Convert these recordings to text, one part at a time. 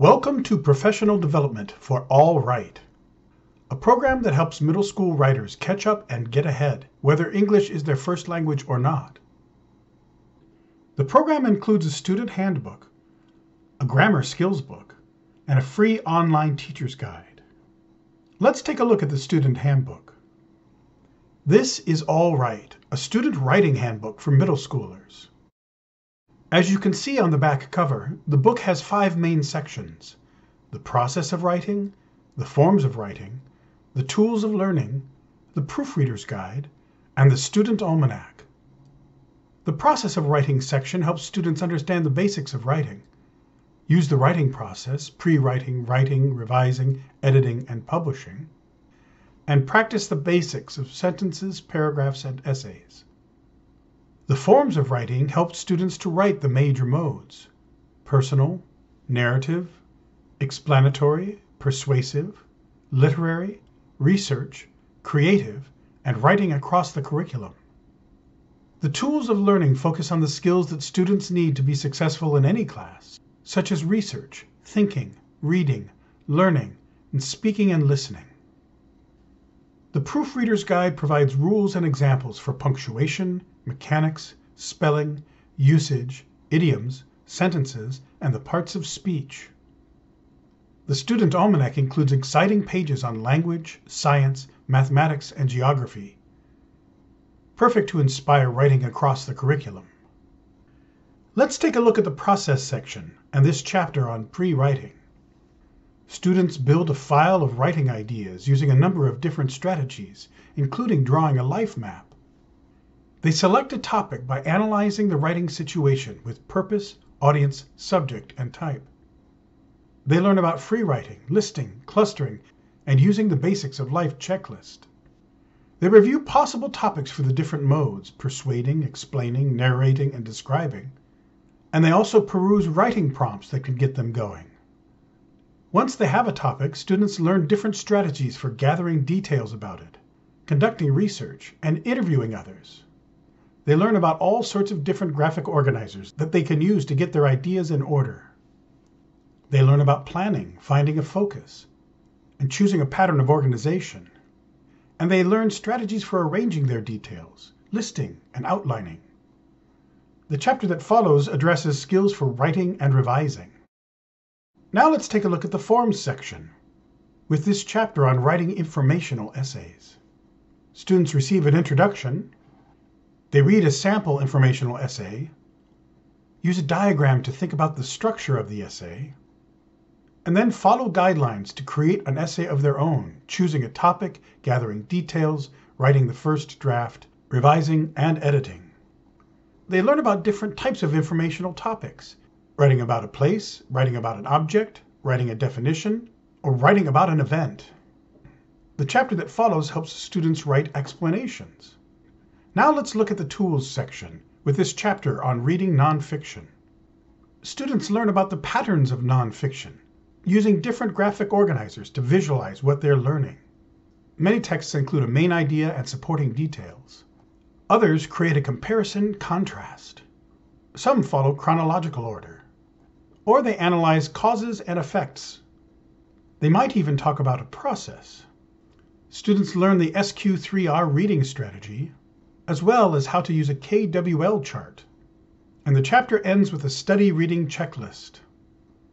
Welcome to Professional Development for All Write, a program that helps middle school writers catch up and get ahead, whether English is their first language or not. The program includes a student handbook, a grammar skills book, and a free online teacher's guide. Let's take a look at the student handbook. This is All Write, a student writing handbook for middle schoolers. As you can see on the back cover, the book has five main sections the process of writing, the forms of writing, the tools of learning, the proofreader's guide, and the student almanac. The process of writing section helps students understand the basics of writing, use the writing process, pre writing, writing, revising, editing, and publishing and practice the basics of sentences, paragraphs, and essays. The forms of writing help students to write the major modes personal, narrative, explanatory, persuasive, literary, research, creative, and writing across the curriculum. The tools of learning focus on the skills that students need to be successful in any class, such as research, thinking, reading, learning, and speaking and listening. The Proofreader's Guide provides rules and examples for punctuation, mechanics, spelling, usage, idioms, sentences, and the parts of speech. The Student Almanac includes exciting pages on language, science, mathematics, and geography. Perfect to inspire writing across the curriculum. Let's take a look at the process section and this chapter on pre-writing. Students build a file of writing ideas using a number of different strategies, including drawing a life map. They select a topic by analyzing the writing situation with purpose, audience, subject, and type. They learn about free writing, listing, clustering, and using the basics of life checklist. They review possible topics for the different modes persuading, explaining, narrating, and describing. And they also peruse writing prompts that can get them going. Once they have a topic, students learn different strategies for gathering details about it, conducting research, and interviewing others. They learn about all sorts of different graphic organizers that they can use to get their ideas in order. They learn about planning, finding a focus, and choosing a pattern of organization. And they learn strategies for arranging their details, listing, and outlining. The chapter that follows addresses skills for writing and revising. Now let's take a look at the forms section with this chapter on writing informational essays. Students receive an introduction, they read a sample informational essay, use a diagram to think about the structure of the essay, and then follow guidelines to create an essay of their own, choosing a topic, gathering details, writing the first draft, revising, and editing. They learn about different types of informational topics, writing about a place, writing about an object, writing a definition, or writing about an event. The chapter that follows helps students write explanations. Now let's look at the tools section with this chapter on reading nonfiction. Students learn about the patterns of nonfiction, using different graphic organizers to visualize what they're learning. Many texts include a main idea and supporting details. Others create a comparison contrast. Some follow chronological order or they analyze causes and effects. They might even talk about a process. Students learn the SQ3R reading strategy, as well as how to use a KWL chart. And the chapter ends with a study reading checklist.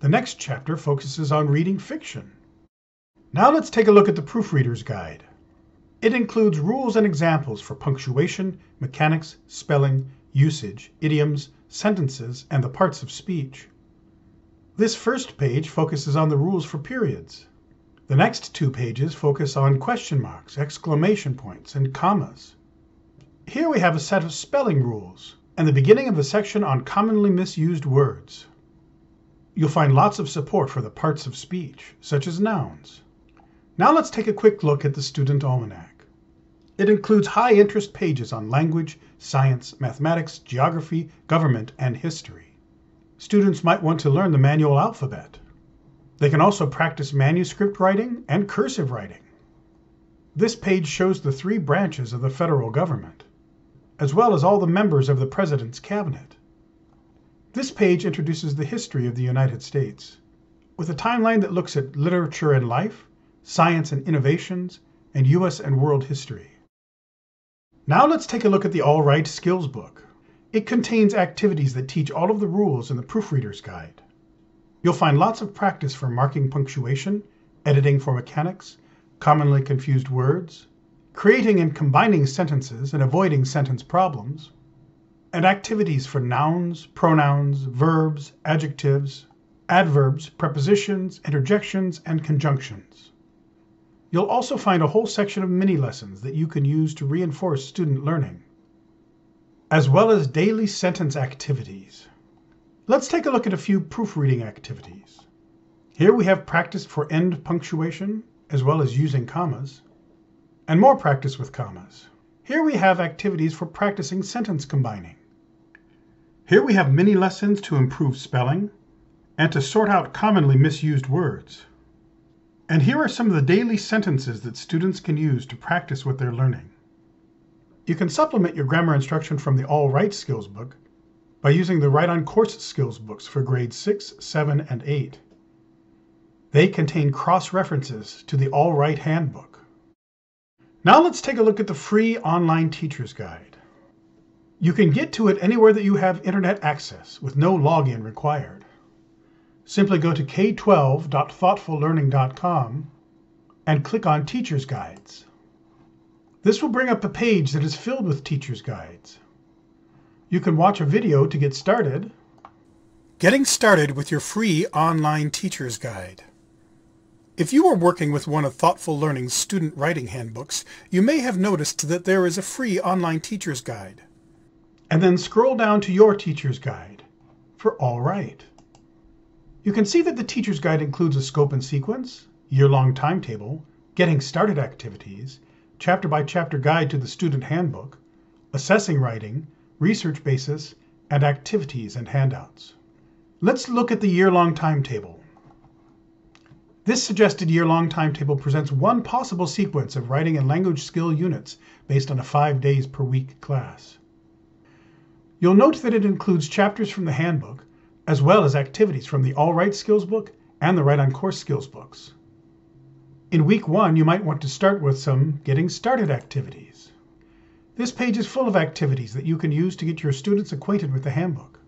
The next chapter focuses on reading fiction. Now let's take a look at the proofreader's guide. It includes rules and examples for punctuation, mechanics, spelling, usage, idioms, sentences, and the parts of speech. This first page focuses on the rules for periods. The next two pages focus on question marks, exclamation points, and commas. Here we have a set of spelling rules and the beginning of a section on commonly misused words. You'll find lots of support for the parts of speech, such as nouns. Now let's take a quick look at the Student Almanac. It includes high interest pages on language, science, mathematics, geography, government, and history students might want to learn the manual alphabet. They can also practice manuscript writing and cursive writing. This page shows the three branches of the federal government, as well as all the members of the President's cabinet. This page introduces the history of the United States. with a timeline that looks at literature and life, science and innovations, and US and world history. Now let's take a look at the All Write Skills book. It contains activities that teach all of the rules in the Proofreader's Guide. You'll find lots of practice for marking punctuation, editing for mechanics, commonly confused words, creating and combining sentences and avoiding sentence problems, and activities for nouns, pronouns, verbs, adjectives, adverbs, prepositions, interjections, and conjunctions. You'll also find a whole section of mini lessons that you can use to reinforce student learning, as well as daily sentence activities. Let's take a look at a few proofreading activities. Here we have practice for end punctuation, as well as using commas, and more practice with commas. Here we have activities for practicing sentence combining. Here we have mini lessons to improve spelling and to sort out commonly misused words. And here are some of the daily sentences that students can use to practice what they're learning. You can supplement your grammar instruction from the All Write Skills book by using the Write on Course Skills books for grades 6, 7, and 8. They contain cross-references to the All Write Handbook. Now let's take a look at the free online teacher's guide. You can get to it anywhere that you have internet access with no login required. Simply go to k12.thoughtfullearning.com and click on Teacher's Guides. This will bring up a page that is filled with teacher's guides. You can watch a video to get started. Getting started with your free online teacher's guide. If you are working with one of Thoughtful Learning's student writing handbooks, you may have noticed that there is a free online teacher's guide. And then scroll down to your teacher's guide for All Write. You can see that the teacher's guide includes a scope and sequence, year-long timetable, getting started activities, chapter by chapter guide to the student handbook, assessing writing, research basis, and activities and handouts. Let's look at the year-long timetable. This suggested year-long timetable presents one possible sequence of writing and language skill units based on a five days per week class. You'll note that it includes chapters from the handbook, as well as activities from the All Write Skills book and the Write on Course Skills books. In week one, you might want to start with some getting started activities. This page is full of activities that you can use to get your students acquainted with the handbook.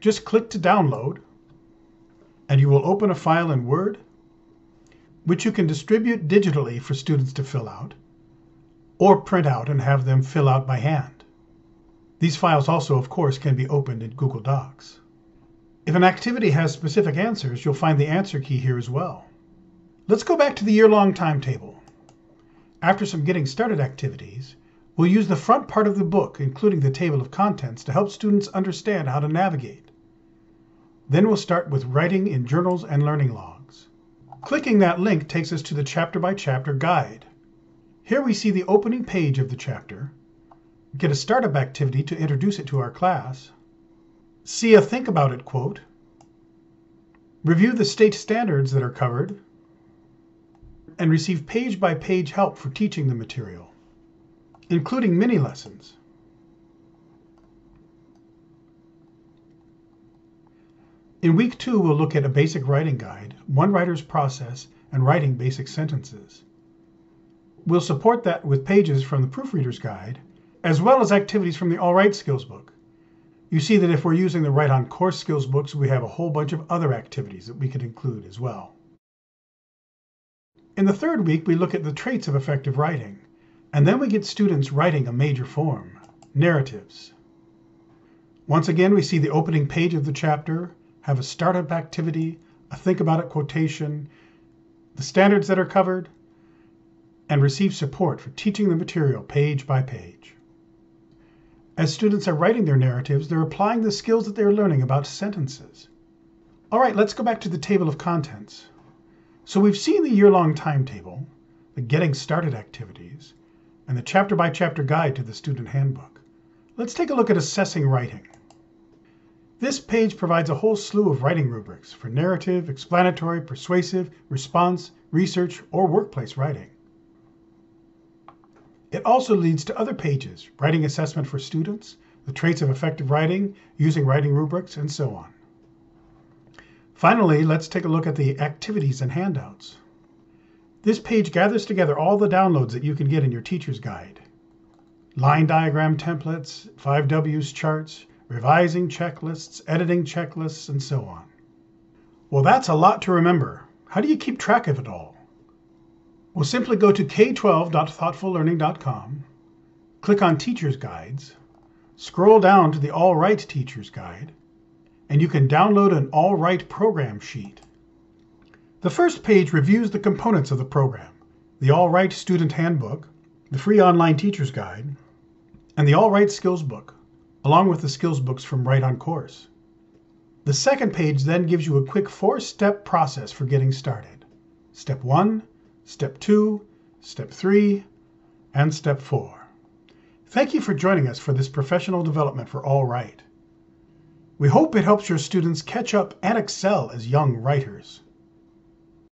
Just click to download, and you will open a file in Word, which you can distribute digitally for students to fill out, or print out and have them fill out by hand. These files also, of course, can be opened in Google Docs. If an activity has specific answers, you'll find the answer key here as well. Let's go back to the year-long timetable. After some getting started activities, we'll use the front part of the book, including the table of contents, to help students understand how to navigate. Then we'll start with writing in journals and learning logs. Clicking that link takes us to the chapter-by-chapter -chapter guide. Here we see the opening page of the chapter, get a startup activity to introduce it to our class, see a think about it quote, review the state standards that are covered, and receive page-by-page -page help for teaching the material, including mini lessons. In week two, we'll look at a basic writing guide, one writer's process, and writing basic sentences. We'll support that with pages from the proofreader's guide, as well as activities from the All Write Skills book. You see that if we're using the Write on Course Skills books, we have a whole bunch of other activities that we could include as well. In the third week, we look at the traits of effective writing, and then we get students writing a major form, narratives. Once again, we see the opening page of the chapter, have a startup activity, a think about it quotation, the standards that are covered, and receive support for teaching the material page by page. As students are writing their narratives, they're applying the skills that they're learning about sentences. All right, let's go back to the table of contents. So we've seen the year-long timetable, the getting started activities, and the chapter-by-chapter guide to the student handbook. Let's take a look at assessing writing. This page provides a whole slew of writing rubrics for narrative, explanatory, persuasive, response, research, or workplace writing. It also leads to other pages, writing assessment for students, the traits of effective writing, using writing rubrics, and so on. Finally, let's take a look at the activities and handouts. This page gathers together all the downloads that you can get in your teacher's guide. Line diagram templates, 5Ws charts, revising checklists, editing checklists, and so on. Well, that's a lot to remember. How do you keep track of it all? Well, simply go to k12.thoughtfullearning.com, click on Teacher's Guides, scroll down to the All Write Teacher's Guide, and you can download an All Write program sheet. The first page reviews the components of the program, the All Write Student Handbook, the free online teacher's guide, and the All Write Skills Book, along with the skills books from Write on Course. The second page then gives you a quick four-step process for getting started. Step 1, Step 2, Step 3, and Step 4. Thank you for joining us for this professional development for All Write. We hope it helps your students catch up and excel as young writers.